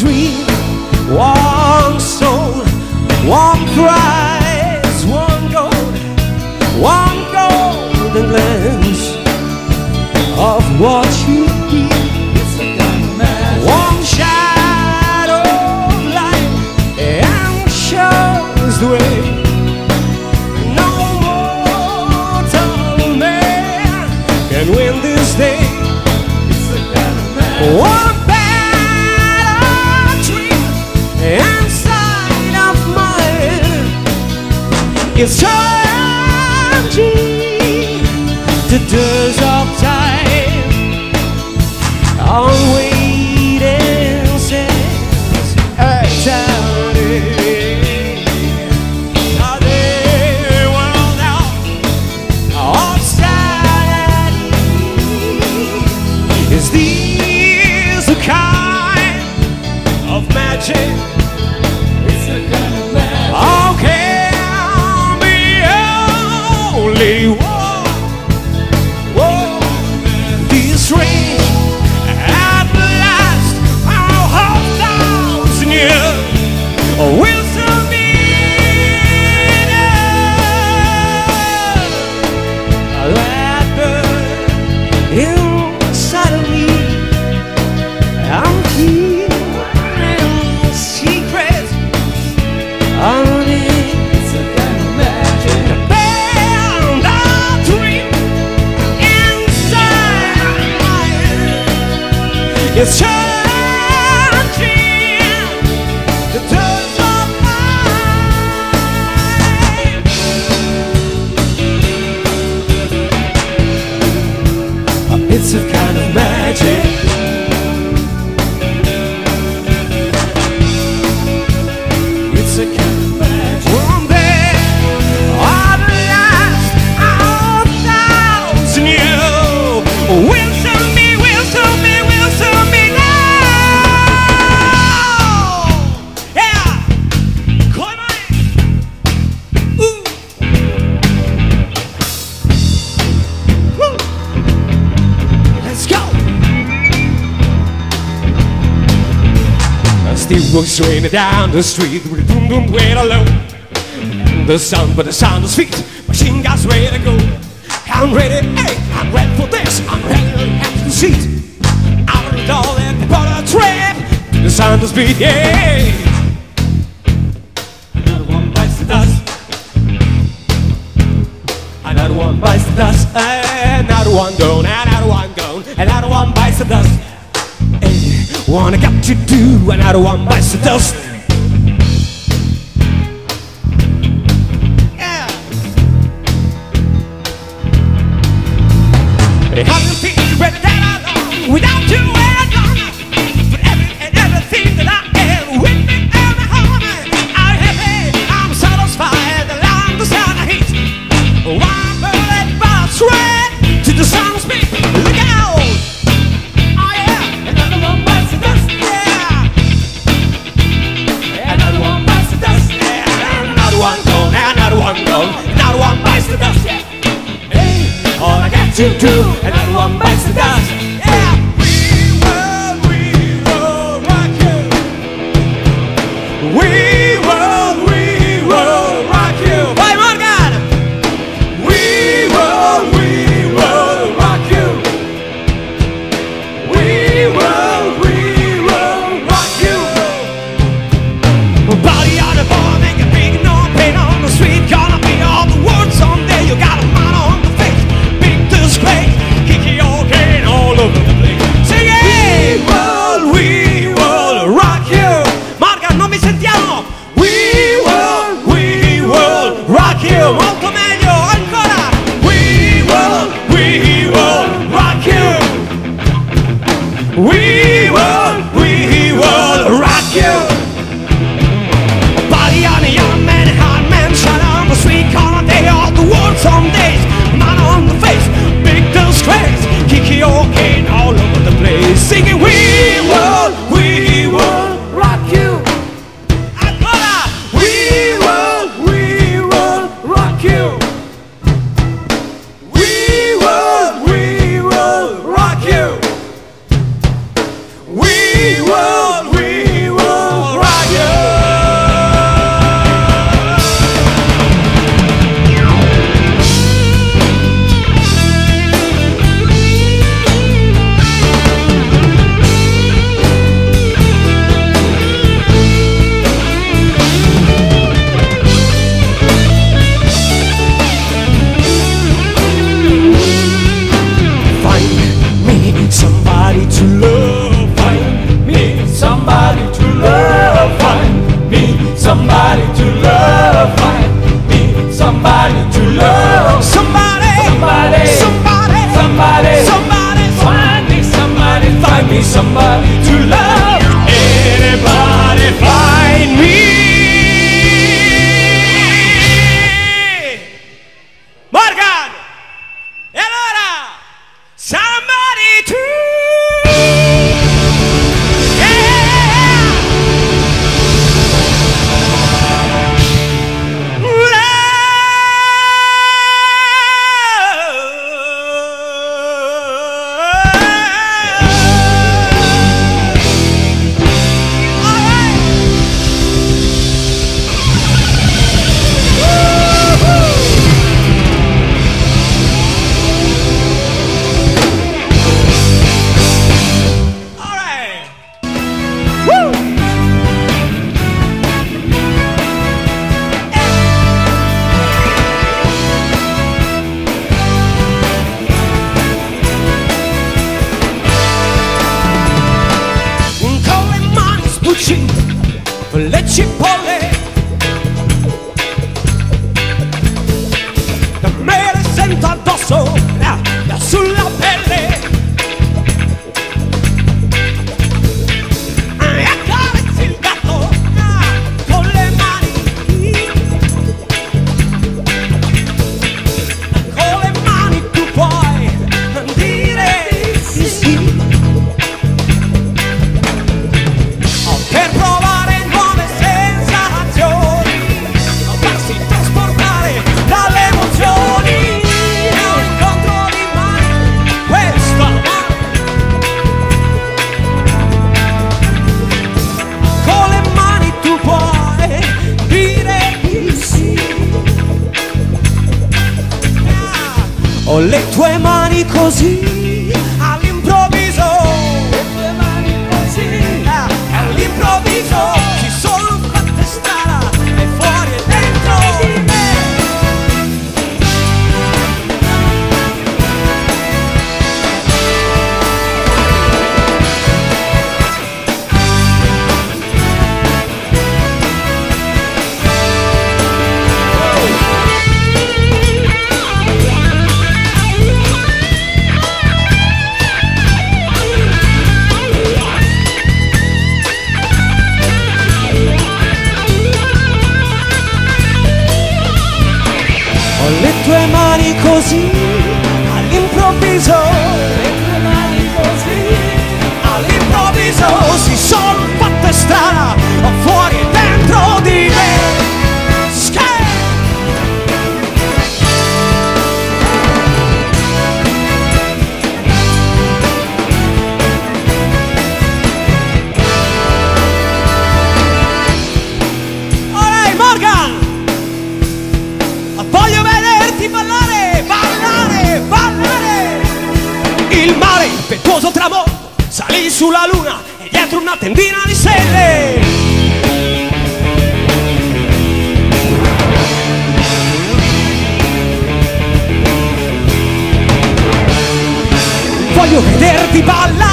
dream, one soul, one prize, one gold, one golden glance of what you be. One shadow of light and shows the way. No mortal man can win this day. One is changing the doors of time. On waiting since eternity. It's time. I still was raining down the street with boom boom way alone. The sound, but the sound of feet. Machine guns ready to go. I'm ready, hey, I'm ready for this. I'm ready to have the seat. Out of the door and put a trap. The sound of speed, yeah. Another one bites the dust. Another one bites the dust. Another one gone. Another one gone. Another one bites the dust. Hey, wanna got you do. Another one bites the dust. Yeah. You feel when that without you to do, We will, we will rock you. Body on a young man, hard man, shot on the street corner. Day all the world some days. Man on the face, big disgrace. Kick your somebody le tue mani così. una tendina di sette voglio vederti ballare.